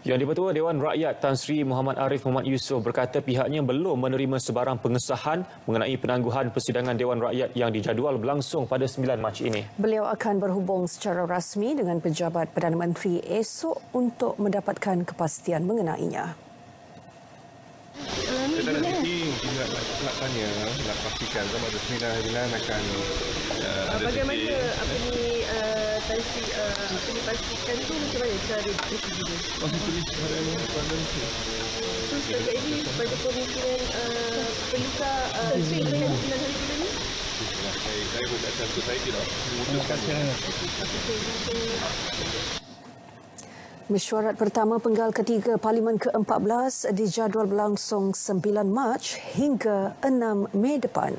Yang di-Pertua Dewan Rakyat Tan Sri Muhammad Arif Muhammad Yusof berkata pihaknya belum menerima sebarang pengesahan mengenai penangguhan persidangan Dewan Rakyat yang dijadual berlangsung pada 9 Mac ini. Beliau akan berhubung secara rasmi dengan pejabat Perdana Menteri esok untuk mendapatkan kepastian mengenainya. Kita nak nak, tanya, nak pastikan sama ada seminar harian akan uh, ada Bagaimana apa uh, Sri apa dipastikan tu macam mana cara prosedurnya? Masih tulis harian ini pada So setakat ini pada pemikiran Tan Sri dengan sembilan hari bulan ni? saya, saya berkata untuk saya tidak memutuskan. Mesyuarat pertama penggal ketiga Parlimen ke-14 dijadual berlangsung 9 Mac hingga 6 Mei depan.